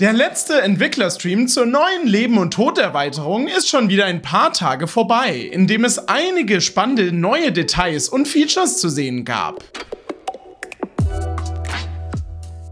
Der letzte Entwicklerstream zur neuen Leben- und Tod-Erweiterung ist schon wieder ein paar Tage vorbei, in dem es einige spannende neue Details und Features zu sehen gab.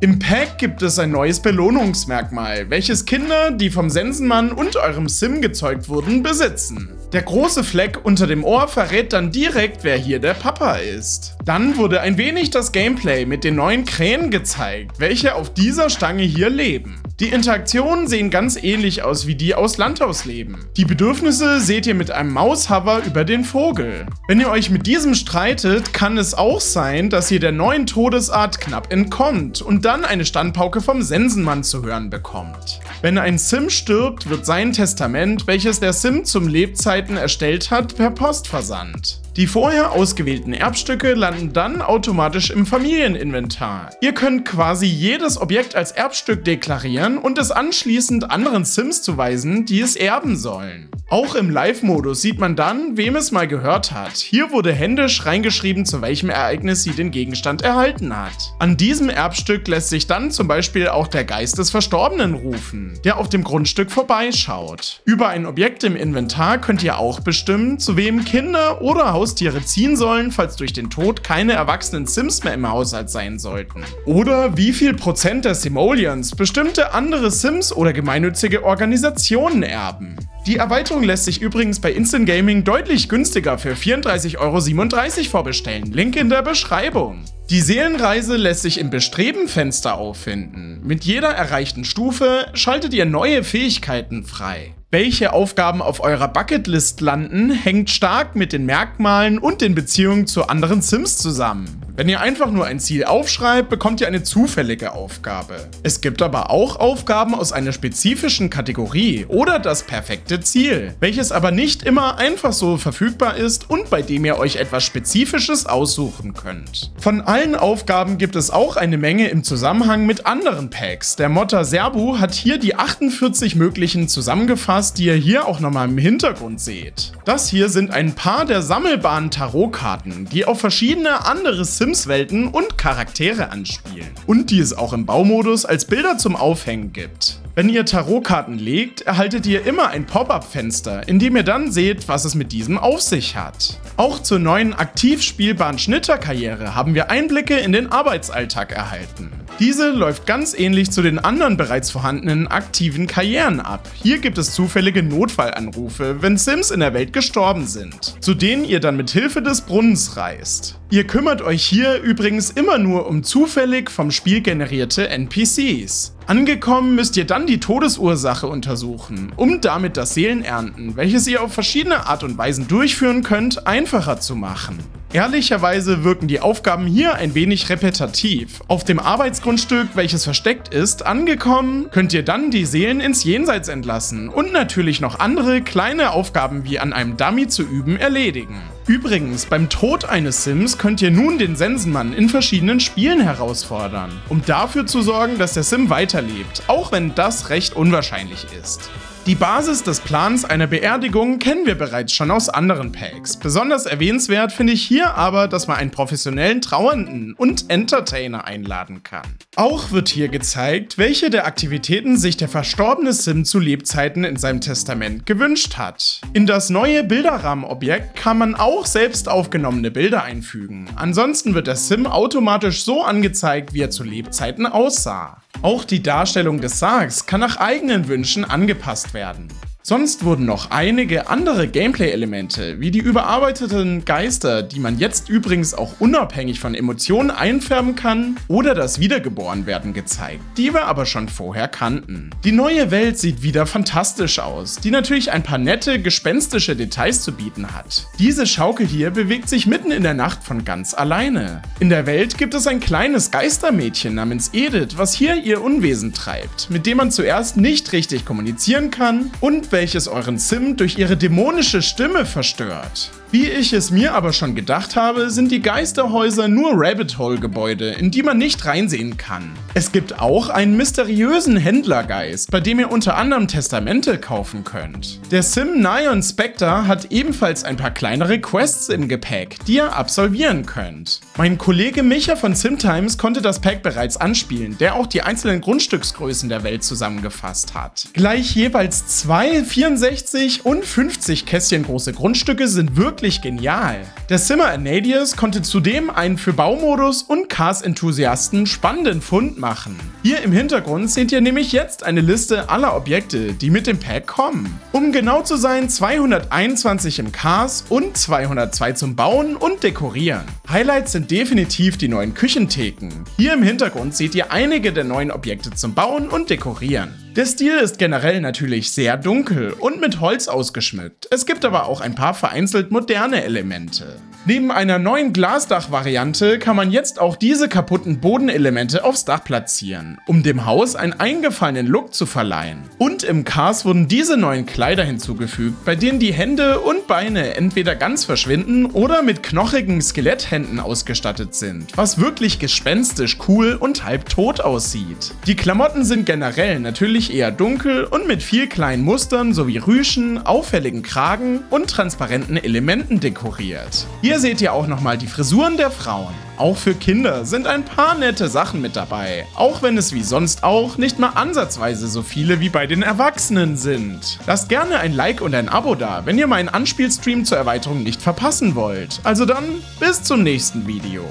Im Pack gibt es ein neues Belohnungsmerkmal, welches Kinder, die vom Sensenmann und eurem Sim gezeugt wurden, besitzen. Der große Fleck unter dem Ohr verrät dann direkt, wer hier der Papa ist. Dann wurde ein wenig das Gameplay mit den neuen Krähen gezeigt, welche auf dieser Stange hier leben. Die Interaktionen sehen ganz ähnlich aus wie die aus Landhausleben. Die Bedürfnisse seht ihr mit einem Maushover über den Vogel. Wenn ihr euch mit diesem streitet, kann es auch sein, dass ihr der neuen Todesart knapp entkommt und dann eine Standpauke vom Sensenmann zu hören bekommt. Wenn ein Sim stirbt, wird sein Testament, welches der Sim zum Lebzeiten erstellt hat, per Post versandt. Die vorher ausgewählten Erbstücke landen dann automatisch im Familieninventar. Ihr könnt quasi jedes Objekt als Erbstück deklarieren und es anschließend anderen Sims zuweisen, die es erben sollen. Auch im Live-Modus sieht man dann, wem es mal gehört hat. Hier wurde händisch reingeschrieben, zu welchem Ereignis sie den Gegenstand erhalten hat. An diesem Erbstück lässt sich dann zum Beispiel auch der Geist des Verstorbenen rufen, der auf dem Grundstück vorbeischaut. Über ein Objekt im Inventar könnt ihr auch bestimmen, zu wem Kinder oder Haustiere ziehen sollen, falls durch den Tod keine erwachsenen Sims mehr im Haushalt sein sollten. Oder wie viel Prozent der Simoleons bestimmte andere Sims oder gemeinnützige Organisationen erben. Die Erweiterung lässt sich übrigens bei Instant Gaming deutlich günstiger für 34,37 Euro vorbestellen. Link in der Beschreibung. Die Seelenreise lässt sich im Bestreben-Fenster auffinden. Mit jeder erreichten Stufe schaltet ihr neue Fähigkeiten frei. Welche Aufgaben auf eurer Bucketlist landen, hängt stark mit den Merkmalen und den Beziehungen zu anderen Sims zusammen. Wenn ihr einfach nur ein Ziel aufschreibt, bekommt ihr eine zufällige Aufgabe. Es gibt aber auch Aufgaben aus einer spezifischen Kategorie oder das perfekte Ziel, welches aber nicht immer einfach so verfügbar ist und bei dem ihr euch etwas Spezifisches aussuchen könnt. Von allen Aufgaben gibt es auch eine Menge im Zusammenhang mit anderen Packs. Der Motter Serbu hat hier die 48 möglichen zusammengefasst, die ihr hier auch nochmal im Hintergrund seht. Das hier sind ein paar der sammelbaren Tarotkarten, die auf verschiedene andere Sims Sims-Welten und Charaktere anspielen. Und die es auch im Baumodus als Bilder zum Aufhängen gibt. Wenn ihr Tarotkarten legt, erhaltet ihr immer ein Pop-up-Fenster, in dem ihr dann seht, was es mit diesem auf sich hat. Auch zur neuen aktiv spielbaren Schnitterkarriere haben wir Einblicke in den Arbeitsalltag erhalten. Diese läuft ganz ähnlich zu den anderen bereits vorhandenen aktiven Karrieren ab. Hier gibt es zufällige Notfallanrufe, wenn Sims in der Welt gestorben sind, zu denen ihr dann mit Hilfe des Brunnens reist. Ihr kümmert euch hier übrigens immer nur um zufällig vom Spiel generierte NPCs. Angekommen müsst ihr dann die Todesursache untersuchen, um damit das Seelenernten, welches ihr auf verschiedene Art und Weisen durchführen könnt, einfacher zu machen. Ehrlicherweise wirken die Aufgaben hier ein wenig repetitiv. Auf dem Arbeitsgrundstück, welches versteckt ist, angekommen, könnt ihr dann die Seelen ins Jenseits entlassen und natürlich noch andere kleine Aufgaben wie an einem Dummy zu üben erledigen. Übrigens, beim Tod eines Sims könnt ihr nun den Sensenmann in verschiedenen Spielen herausfordern, um dafür zu sorgen, dass der Sim weiterlebt, auch wenn das recht unwahrscheinlich ist. Die Basis des Plans einer Beerdigung kennen wir bereits schon aus anderen Packs. Besonders erwähnenswert finde ich hier aber, dass man einen professionellen Trauernden und Entertainer einladen kann. Auch wird hier gezeigt, welche der Aktivitäten sich der verstorbene Sim zu Lebzeiten in seinem Testament gewünscht hat. In das neue Bilderrahmenobjekt kann man auch selbst aufgenommene Bilder einfügen. Ansonsten wird der Sim automatisch so angezeigt, wie er zu Lebzeiten aussah. Auch die Darstellung des Sargs kann nach eigenen Wünschen angepasst werden werden. Sonst wurden noch einige andere Gameplay-Elemente, wie die überarbeiteten Geister, die man jetzt übrigens auch unabhängig von Emotionen einfärben kann, oder das Wiedergeborenwerden gezeigt, die wir aber schon vorher kannten. Die neue Welt sieht wieder fantastisch aus, die natürlich ein paar nette, gespenstische Details zu bieten hat. Diese Schaukel hier bewegt sich mitten in der Nacht von ganz alleine. In der Welt gibt es ein kleines Geistermädchen namens Edith, was hier ihr Unwesen treibt, mit dem man zuerst nicht richtig kommunizieren kann und welches euren Sim durch ihre dämonische Stimme verstört. Wie ich es mir aber schon gedacht habe, sind die Geisterhäuser nur Rabbit Hole Gebäude, in die man nicht reinsehen kann. Es gibt auch einen mysteriösen Händlergeist, bei dem ihr unter anderem Testamente kaufen könnt. Der Sim Nion Spectre hat ebenfalls ein paar kleinere Quests im Gepäck, die ihr absolvieren könnt. Mein Kollege Micha von SimTimes konnte das Pack bereits anspielen, der auch die einzelnen Grundstücksgrößen der Welt zusammengefasst hat. Gleich jeweils zwei 64 und 50 Kästchen große Grundstücke sind wirklich wirklich genial. Der Simmer Anadius konnte zudem einen für Baumodus und Cars-Enthusiasten spannenden Fund machen. Hier im Hintergrund seht ihr nämlich jetzt eine Liste aller Objekte, die mit dem Pack kommen. Um genau zu sein, 221 im Cars und 202 zum Bauen und Dekorieren. Highlights sind definitiv die neuen Küchentheken. Hier im Hintergrund seht ihr einige der neuen Objekte zum Bauen und Dekorieren. Der Stil ist generell natürlich sehr dunkel und mit Holz ausgeschmückt. Es gibt aber auch ein paar vereinzelt moderne Elemente. Neben einer neuen Glasdach-Variante kann man jetzt auch diese kaputten Bodenelemente aufs Dach platzieren, um dem Haus einen eingefallenen Look zu verleihen. Und im Cars wurden diese neuen Kleider hinzugefügt, bei denen die Hände und Beine entweder ganz verschwinden oder mit knochigen Skeletthänden ausgestattet sind, was wirklich gespenstisch cool und halb tot aussieht. Die Klamotten sind generell natürlich eher dunkel und mit viel kleinen Mustern sowie Rüschen, auffälligen Kragen und transparenten Elementen dekoriert. Hier hier seht ihr auch nochmal die Frisuren der Frauen. Auch für Kinder sind ein paar nette Sachen mit dabei, auch wenn es wie sonst auch nicht mal ansatzweise so viele wie bei den Erwachsenen sind. Lasst gerne ein Like und ein Abo da, wenn ihr meinen Anspielstream zur Erweiterung nicht verpassen wollt. Also dann, bis zum nächsten Video.